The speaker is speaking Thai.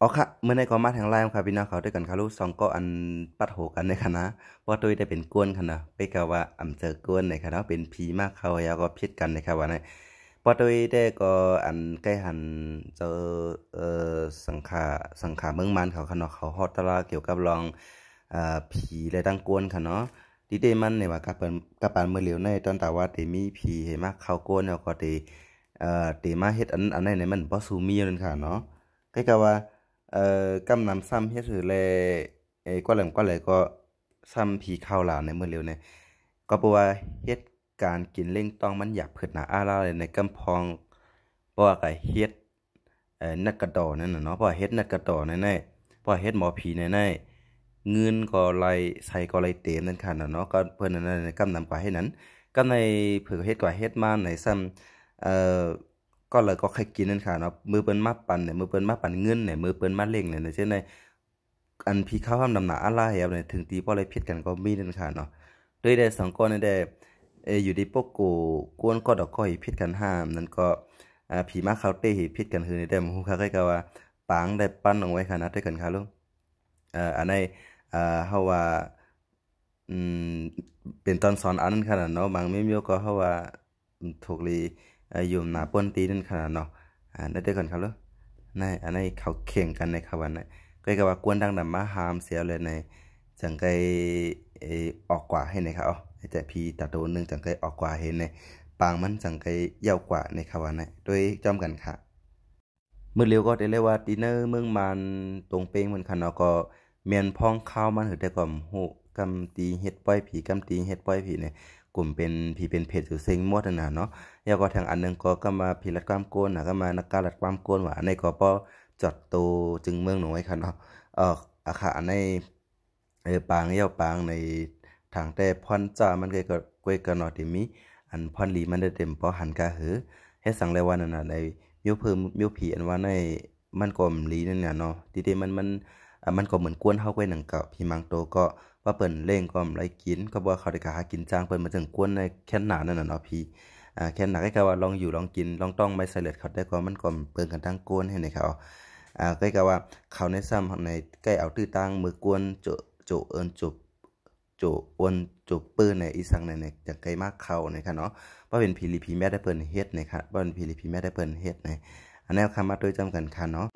อ๋อค่ะเมื่อในก็มาทางไลน์ครับพี่น้องเขาด้วยกันค่ะลูกสองก็อันปัดโหกันในคณะเพราะตัวได้เป็นกวนค่ะนะไปกะว่าอำเจอกวนในคณะเป็นผีมากเขายาก็พิดกันในครับว่าในพอตัวได้ก็อันใกล้หันเจอเอ่อสังขาสังขาเมืองมันเขาค่ะเนาะเขาฮอดตลาเกี่ยวกับลองอ่าผีและตั้งกวนค่ะเนาะดีเดมันเนี่ยว่ากับเปิ้นกับปานมือเหลียวในตอนตาว่าเตมีผีให้มากเขากวนแล้วก็เตเอ่อเตมาเฮ็ดอันอันไหนมันบ่สู้มีนั่นค่ะเนาะใกล้กับว่า กำนำซ้ำเฮ็ดถือแลยเอ้ก็แหลมก็เลยก็ซ้ำผีเข้าหลาในเมื่อเร็วเนี่ยก็เพราะว่าเฮ็ดการกินเล่งต้องมันอยากเพิดหนาอาลาเลยในกำพองเพราะว่าก็เฮ็ดเอ่อนักกระดอนั่นน่ะเนาะเพราะเฮ็ดนักกระดอแน่ๆเพราะเฮ็ดหมอผีแน่ๆเงินก็ไหลใส่ก็ไหลเต็มนั่นค่ะเนาะก็เพิ่นนั่นในกำนำกว่าให้นั้นก็ในเผือเฮ็ดกว่าเฮ็ดมาในซ้ำเอ่อ ก็เลยก็ใครกินนั่นค่ะเนาะมือเปิ้นมาปั่นเนี่ยมือเปิ้นมาปั่นเงินเนี่ยมือเปิ้นมาเล่งเนี่ยเช่นในอันพี่เข้าห้ามนำหนาอะไรครับเนี่ยถึงตีพอเลยผิดกันก็มีนั่นค่ะเนาะด้วยได้สองก้อนได้เออยู่ดีปกกูกวนก็ดอกก้อยผิดกันห้ามนั่นก็อ่าผีมาเขาเต้ผิดกันคือในเดมฮูคาก็ว่าปางได้ปั้นลงไว้ขนาดด้วยกันค่ะลุงเอ่ออันในอ่าเฮาว่าอืมเป็นตอนสอนอันนั้นขนาดเนาะบางไม่มีก็เฮาว่าถูกลี อยู่หน้าป้นตีนั่นขนาดเนาะอ่าได้ด้วยกันครับลุงในอันในเขาเข่งกันในคำวันนั้ก็ก็ว่ากวนดังดำมาหามเสียเลยในจังไกออกกว่าให้ในเขาแต่พีตาโดนึงจังไกออกกว่าเห็นในปางมันจังไกยาวกว่าในคำวันนั้นโดยจอมกันค่ะเมื่อเร็วก็ได้เรียกว่าดินเนอร์เมืองมันตรงเป้งมันคันเนาะก็เมียนพ้องข้าวมันหือแต่ก่อนโหกำตีเฮ็ดป้อยผีกำตีเฮ็ดป้อยผีเนี่ย กลุ่มเป็นผีเป็นเพจสุเซ็งมดนะเนาะแล้วก็ทางอันนึงก็ก็มาผีรัดความโกนนะก็มานักการรัดความโกนว่าในก็ปอจอดโตจึงเมืองหน่วยค่ะเนาะเอออาคาในเออปางเย่าปางในทางแต่พรจ้ามันก็กวยกันเนาะที่มีอันพรลีมันได้เต็มปอหันกะหือเฮ็ดสังเลยว่านั่นน่ะในมิวเพิ่มมิวผีอันว่าในมันก็มลีนั่นน่ะเนาะทีเดมันมัน มันก็เหมือนกวนเฮาไว้หนังก่าพี่มังโตก็ว่าเปิ้นเล่งก็ไรกิน ก็บ่เขาได้หากินจ้างเปิ้นมาถึงกวนในแค่นหนานั่นน่ะเนาะพี่อ่าแค่นหนาก็ว่าลองอยู่ลองกินลองต้องไม่ใส่เลือดเขาได้ก็มันก็เปิ้นกันทั้งกวนให้ในเขาอ่าก็ก็ว่าเขาในซ้ำในใกล้เอาตื้อตังมือกวนโจโจเอินจบโจอวนจบปืนในอีสังในในจังไกลมากเขาในค่ะเนาะว่าเป็นพีรีพีแม่ได้เปิ้นเฮ็ดในค่ะว่าเป็นพีรีพีแม่ได้เปิ้นเฮ็ดในอันนี้คำมาโดยจำกันค่ะเนาะ